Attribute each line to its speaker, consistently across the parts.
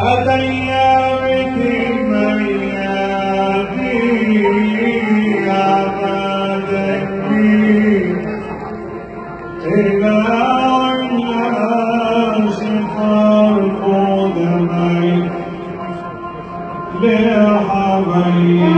Speaker 1: أتينا بكلمة يا ما تكفي إذا عنا شفاء القدمين لحبيب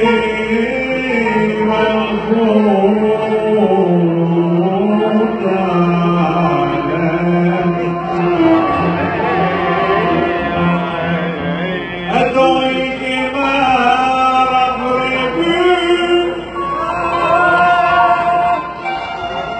Speaker 1: والخدير والخروج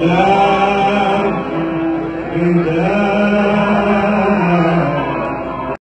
Speaker 1: down in the